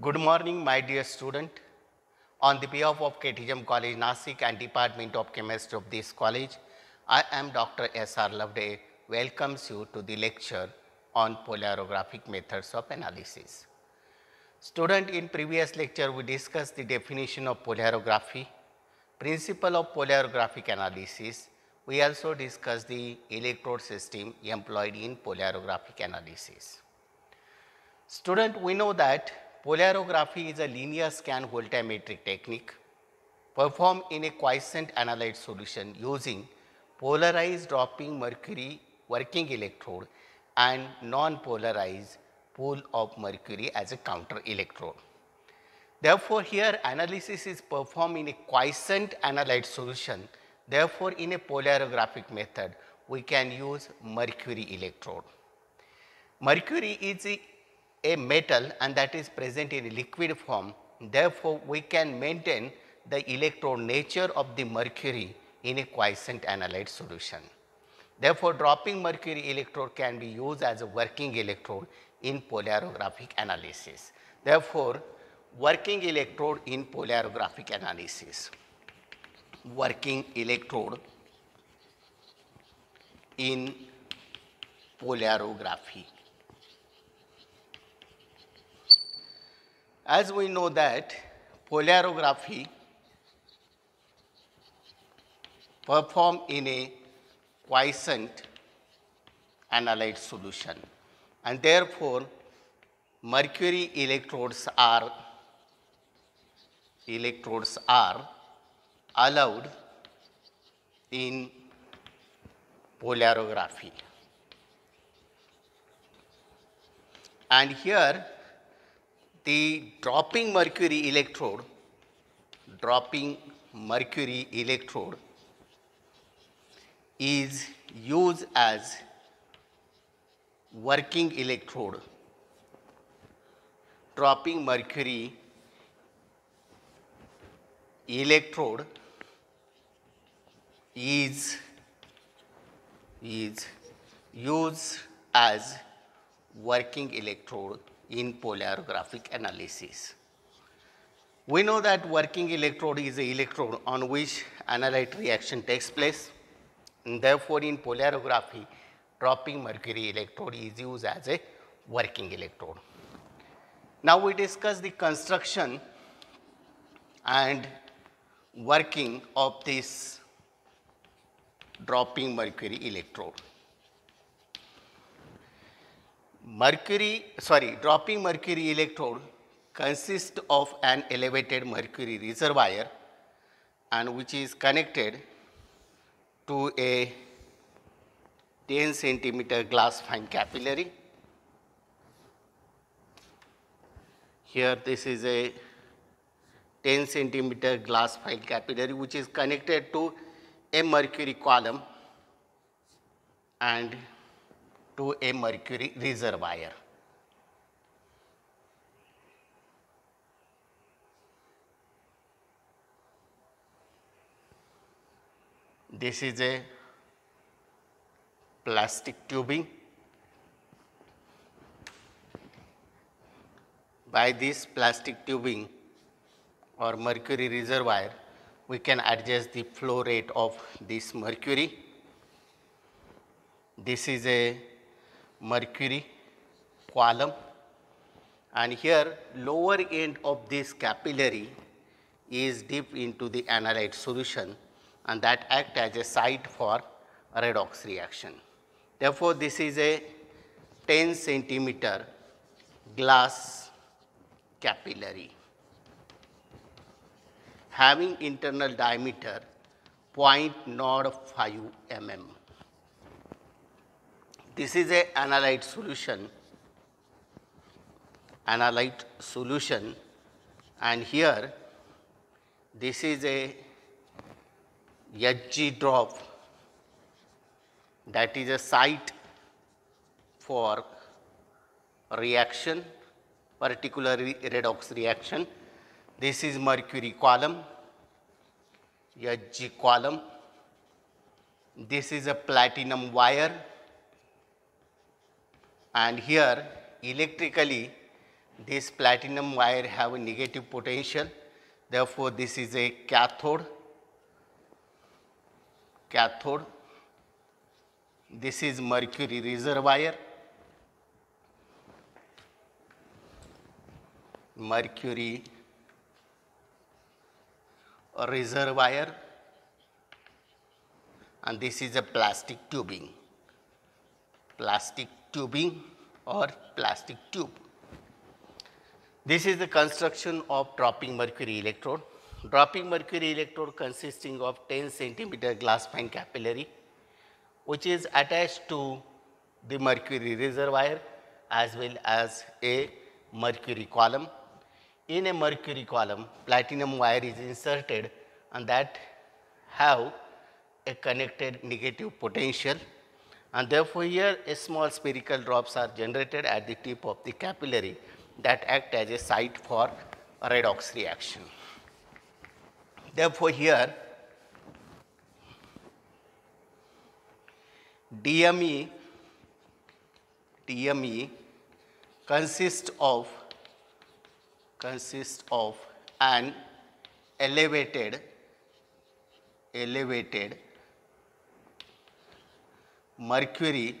Good morning, my dear student. On the behalf of KTHM College Nasik and Department of Chemistry of this college, I am Dr. S.R. Labhade, welcomes you to the lecture on polarographic methods of analysis. Student, in previous lecture we discussed the definition of polarography, principle of polarographic analysis. We also discussed the electrode system employed in polarographic analysis. Student, we know that polarography is a linear scan voltammetric technique performed in a quiescent analyte solution using polarized dropping mercury working electrode and non-polarized pool of mercury as a counter electrode. Therefore, here analysis is performed in a quiescent analyte solution. Therefore, in a polarographic method, we can use mercury electrode. Mercury is a, metal and that is present in liquid form. Therefore, we can maintain the electrode nature of the mercury in a quiescent analyte solution. Therefore, dropping mercury electrode can be used as a working electrode in polarographic analysis. Therefore, working electrode in polarographic analysis. Working electrode in polarography. As we know that polarography perform in a quiescent analyte solution and therefore mercury electrodes are electrodes are allowed in polarography. And here the dropping mercury electrode, dropping mercury electrode is used as working electrode. Dropping mercury electrode is is used as working electrode in polarographic analysis. We know that working electrode is a electrode on which analyte reaction takes place. And therefore, in polarography, dropping mercury electrode is used as a working electrode. Now, we discuss the construction and working of this dropping mercury electrode. Mercury, sorry, dropping mercury electrode consists of an elevated mercury reservoir and which is connected to a 10 centimeter glass fine capillary. Here this is a 10 centimeter glass fine capillary which is connected to a mercury column and to a mercury reservoir. This is a plastic tubing. By this plastic tubing or mercury reservoir, we can adjust the flow rate of this mercury. This is a mercury column and here lower end of this capillary is deep into the analyte solution and that act as a site for redox reaction. Therefore, this is a 10 centimeter glass capillary having internal diameter 0.05 mm. This is a analyte solution, analyte solution and here this is a HG drop that is a site for reaction, particularly redox reaction. This is mercury column, HG column. This is a platinum wire and here electrically This platinum wire have a negative potential. Therefore, this is a cathode. Cathode. This is mercury reservoir. Mercury reservoir and this is a plastic tubing. Plastic tubing or plastic tube. This is the construction of dropping mercury electrode. Dropping mercury electrode consisting of 10 centimeter glass fine capillary which is attached to the mercury reservoir as well as a mercury column. In a mercury column, platinum wire is inserted and that have a connected negative potential and therefore, here a small spherical drops are generated at the tip of the capillary that act as a site for a redox reaction. Therefore, here DME, DME consists of consists of an elevated elevated mercury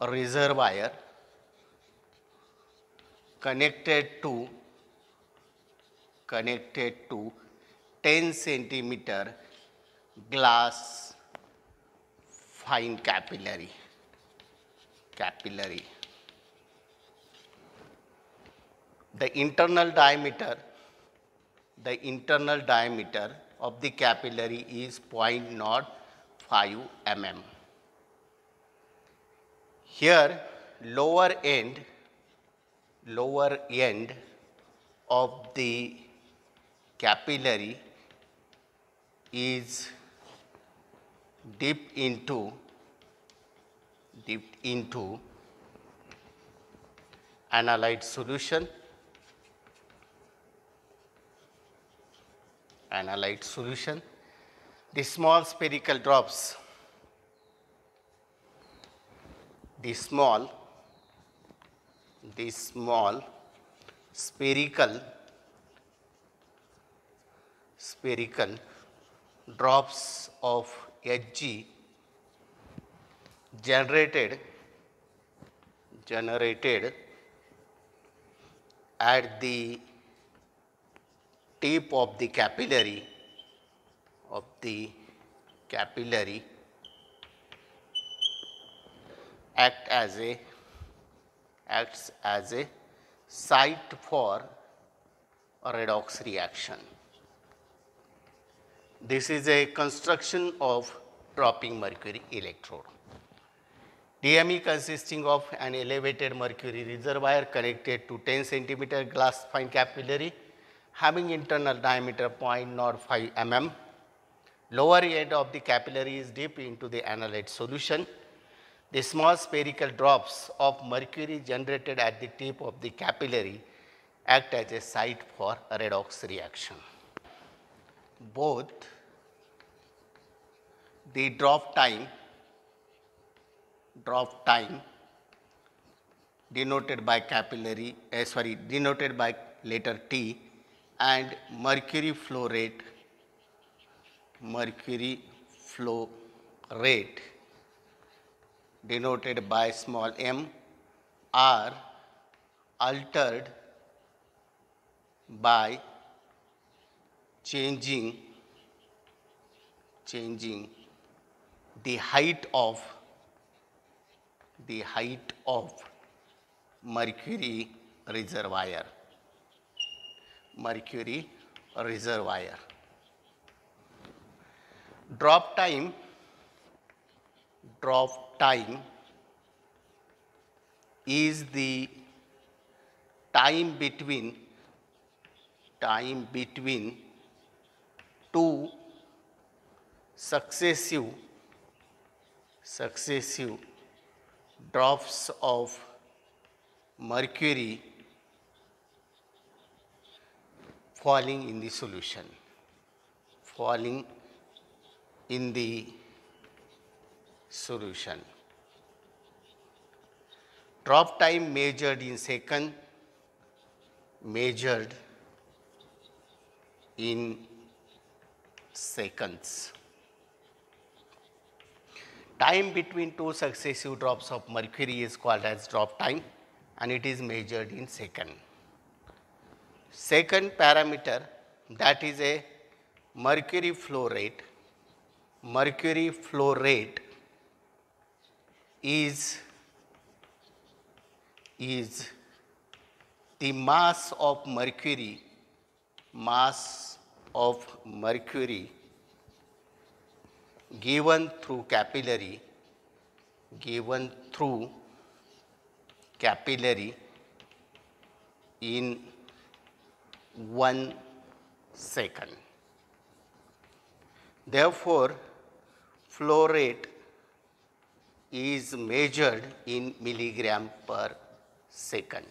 reservoir connected to connected to 10 centimeter glass fine capillary capillary the internal diameter the internal diameter of the capillary is 0.05 mm. Here lower end, lower end of the capillary is dipped into, dipped into analyte solution analyte solution. The small spherical drops, the small, the small spherical, spherical drops of Hg generated, generated at the tip of the capillary of the capillary act as a acts as a site for a redox reaction. This is a construction of dropping mercury electrode. DME consisting of an elevated mercury reservoir connected to 10 centimeter glass fine capillary having internal diameter 0.05 mm. Lower end of the capillary is deep into the analyte solution. The small spherical drops of mercury generated at the tip of the capillary act as a site for a redox reaction. Both the drop time, drop time denoted by capillary, uh, sorry, denoted by letter T and mercury flow rate, mercury flow rate denoted by small m are altered by changing changing the height of the height of mercury reservoir mercury reservoir. Drop time, drop time is the time between time between two successive successive drops of mercury falling in the solution, falling in the solution. Drop time measured in second, measured in seconds. Time between two successive drops of mercury is called as drop time and it is measured in second. Second parameter that is a mercury flow rate. Mercury flow rate is, is the mass of mercury, mass of mercury given through capillary, given through capillary in one second. Therefore, flow rate is measured in milligram per second.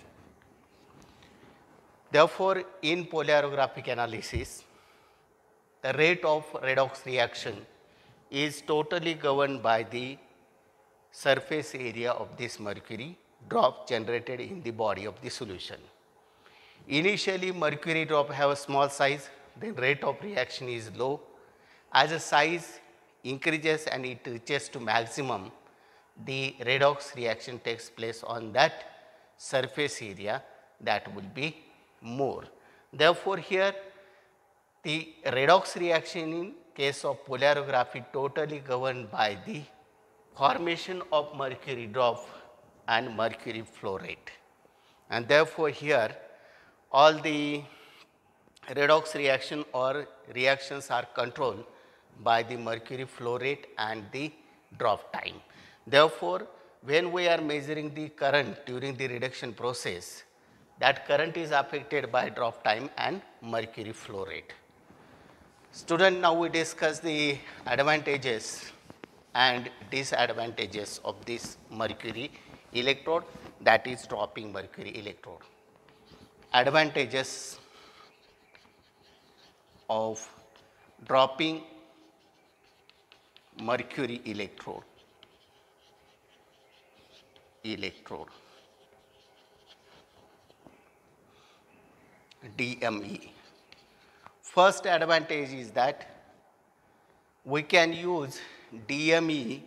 Therefore, in polarographic analysis, the rate of redox reaction is totally governed by the surface area of this mercury drop generated in the body of the solution. Initially, mercury drop have a small size, then rate of reaction is low. As the size increases and it reaches to maximum, the redox reaction takes place on that surface area that will be more. Therefore, here the redox reaction in case of polarography totally governed by the formation of mercury drop and mercury flow rate. And therefore, here all the redox reaction or reactions are controlled by the mercury flow rate and the drop time. Therefore, when we are measuring the current during the reduction process, that current is affected by drop time and mercury flow rate. Student, now we discuss the advantages and disadvantages of this mercury electrode that is dropping mercury electrode. Advantages of dropping mercury electrode. Electrode. DME. First advantage is that we can use DME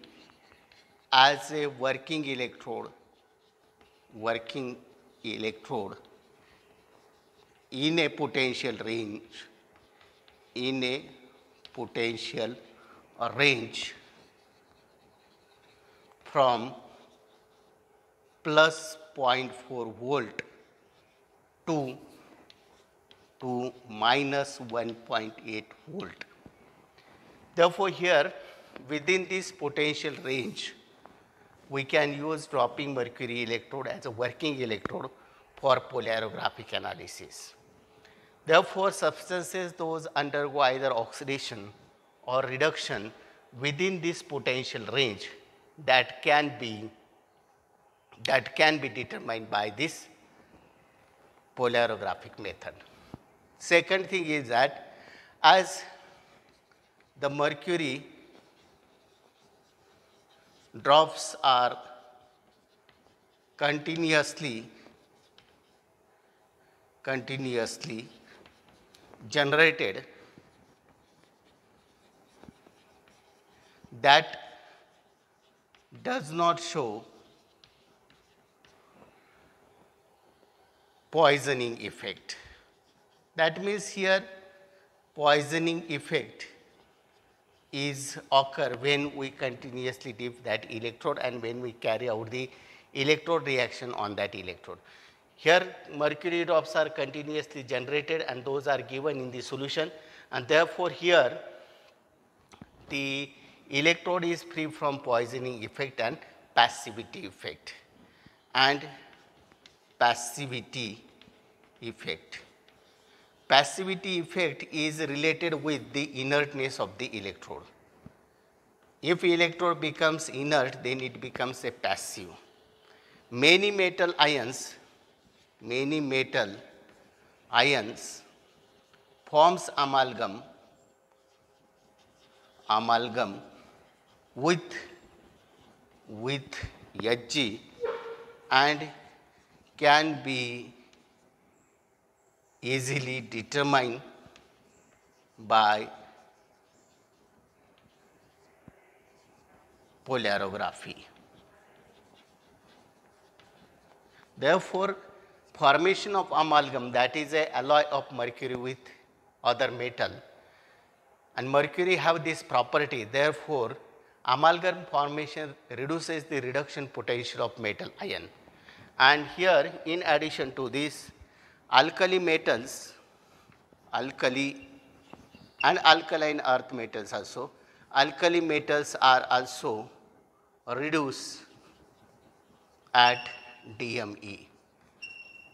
as a working electrode, working electrode in a potential range, in a potential range from plus 0.4 volt to to minus 1.8 volt. Therefore, here within this potential range, we can use dropping mercury electrode as a working electrode for polarographic analysis. Therefore, substances those undergo either oxidation or reduction within this potential range that can be that can be determined by this polarographic method. Second thing is that as the mercury drops are continuously continuously generated that does not show poisoning effect. That means here poisoning effect is occur when we continuously dip that electrode and when we carry out the electrode reaction on that electrode. Here mercury drops are continuously generated and those are given in the solution and therefore here the electrode is free from poisoning effect and passivity effect and passivity effect. Passivity effect is related with the inertness of the electrode. If electrode becomes inert, then it becomes a passive. Many metal ions, many metal ions forms amalgam, amalgam with, with Hg and can be easily determined by polarography. Therefore, formation of amalgam that is a alloy of mercury with other metal and mercury have this property therefore amalgam formation reduces the reduction potential of metal ion and here in addition to this alkali metals alkali and alkaline earth metals also alkali metals are also reduced at DME.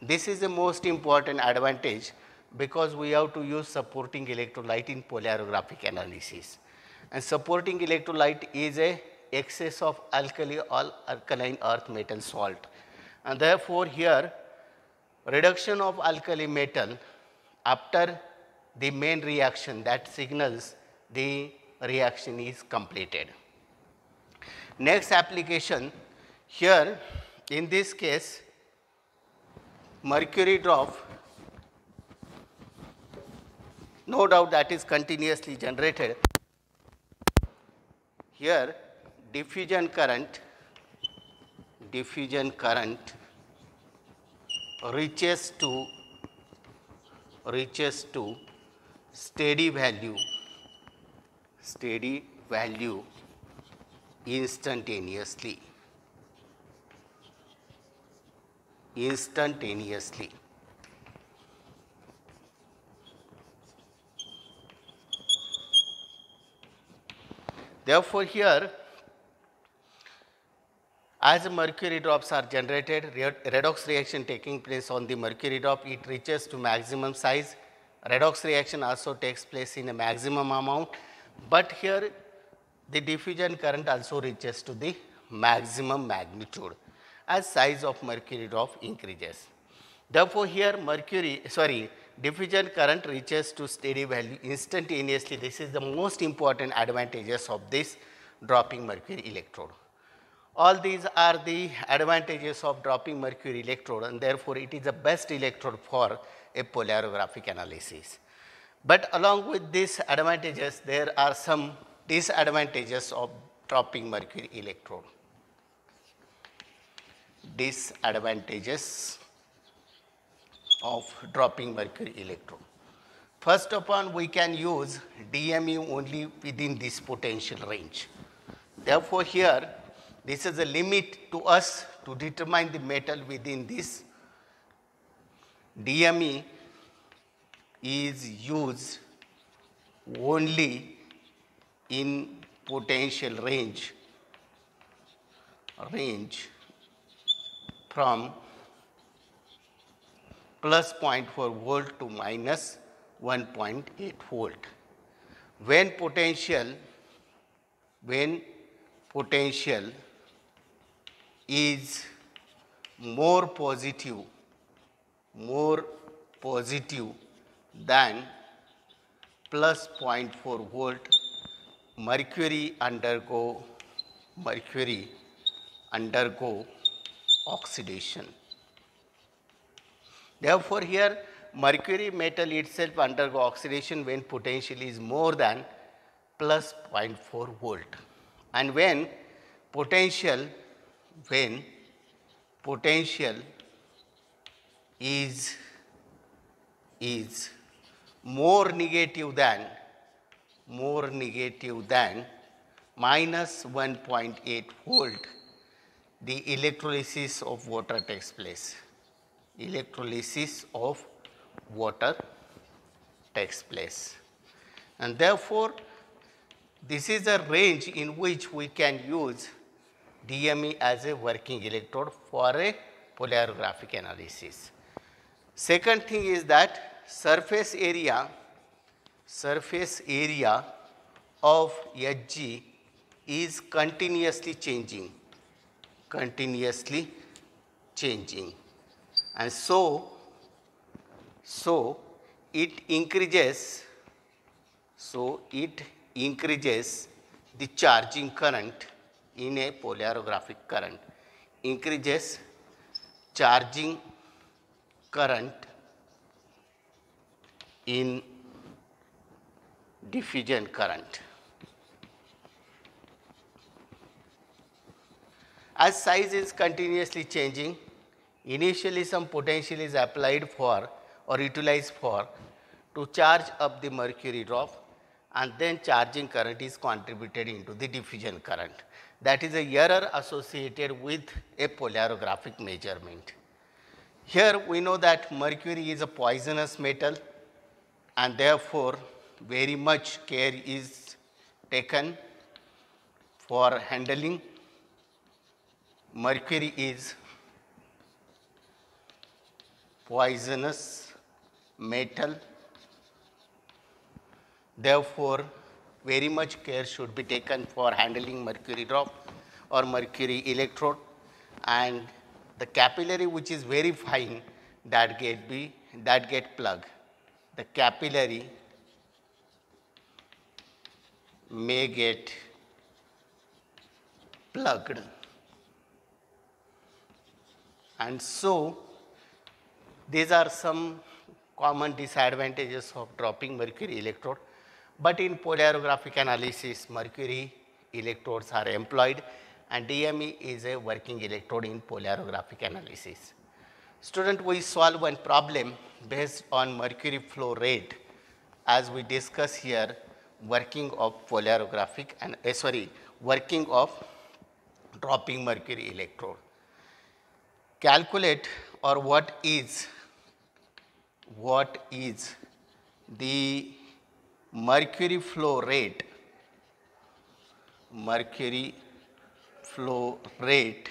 This is the most important advantage because we have to use supporting electrolyte in polarographic analysis. And supporting electrolyte is a excess of alkali or alkaline earth metal salt. And therefore, here reduction of alkali metal after the main reaction that signals the reaction is completed. Next application here in this case mercury drop no doubt that is continuously generated. Here diffusion current diffusion current reaches to reaches to steady value steady value instantaneously instantaneously. Therefore here as mercury drops are generated, redox reaction taking place on the mercury drop, it reaches to maximum size. Redox reaction also takes place in a maximum amount, but here the diffusion current also reaches to the maximum magnitude as size of mercury drop increases. Therefore, here mercury sorry diffusion current reaches to steady value instantaneously. This is the most important advantages of this dropping mercury electrode. All these are the advantages of dropping mercury electrode and therefore, it is the best electrode for a polarographic analysis. But along with these advantages, there are some disadvantages of dropping mercury electrode. Disadvantages of dropping mercury electrode. First of all, we can use DME only within this potential range. Therefore, here this is a limit to us to determine the metal within this. DME is used only in potential range range from plus 0.4 volt to minus 1.8 volt. When potential, when potential is more positive, more positive than plus 0.4 volt, mercury undergo, mercury undergo oxidation. Therefore, here mercury metal itself undergo oxidation when potential is more than plus 0.4 volt and when potential when potential is is more negative than more negative than minus 1.8 volt the electrolysis of water takes place electrolysis of water takes place. And therefore, this is a range in which we can use DME as a working electrode for a polarographic analysis. Second thing is that surface area, surface area of HG is continuously changing, continuously changing and so, so it increases, so it increases the charging current in a polarographic current, increases charging current in diffusion current. As size is continuously changing, initially some potential is applied for or utilized for to charge up the mercury drop and then charging current is contributed into the diffusion current. That is a error associated with a polarographic measurement. Here we know that mercury is a poisonous metal and therefore very much care is taken for handling. Mercury is poisonous metal Therefore, very much care should be taken for handling mercury drop or mercury electrode and the capillary which is very fine that get be that get plugged. The capillary may get plugged and so these are some common disadvantages of dropping mercury electrode but in polarographic analysis, mercury electrodes are employed and DME is a working electrode in polarographic analysis. Student, we solve one problem based on mercury flow rate as we discuss here working of polarographic and uh, sorry working of dropping mercury electrode. Calculate or what is what is the mercury flow rate, mercury flow rate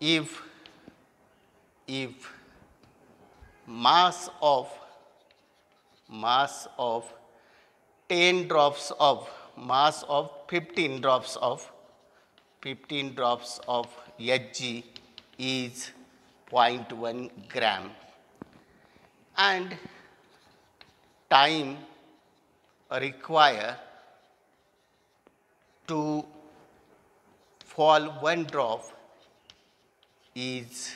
if, if mass of, mass of 10 drops of, mass of 15 drops of, 15 drops of Hg is 0.1 gram and time require to fall one drop is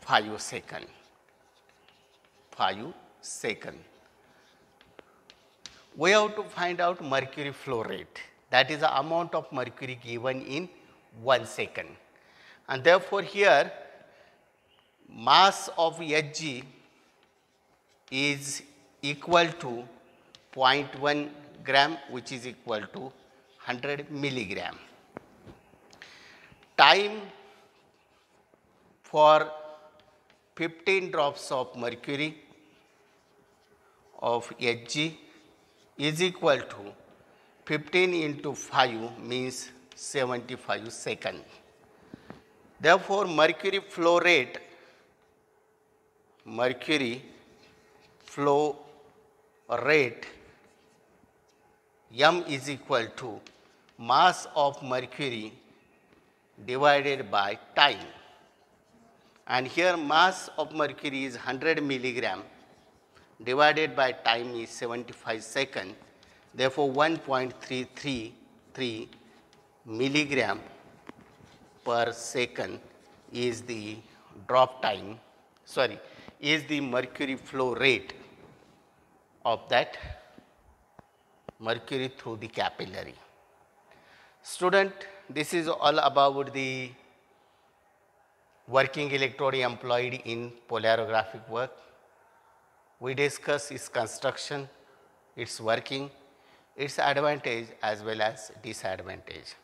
5 second. 5 second. We have to find out mercury flow rate. That is the amount of mercury given in 1 second. And therefore, here mass of Hg is equal to 0.1 gram which is equal to 100 milligram. Time for 15 drops of mercury of Hg is equal to 15 into 5 means 75 second. Therefore, mercury flow rate, mercury flow rate m is equal to mass of mercury divided by time. And here mass of mercury is 100 milligram divided by time is 75 second. Therefore, 1.333 milligram per second is the drop time, sorry, is the mercury flow rate of that mercury through the capillary. Student, this is all about the working electrode employed in polarographic work. We discuss its construction, its working, its advantage as well as disadvantage.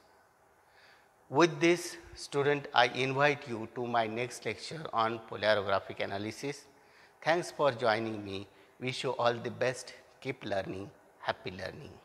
With this student, I invite you to my next lecture on polarographic analysis. Thanks for joining me. Wish you all the best. Keep learning happy learning.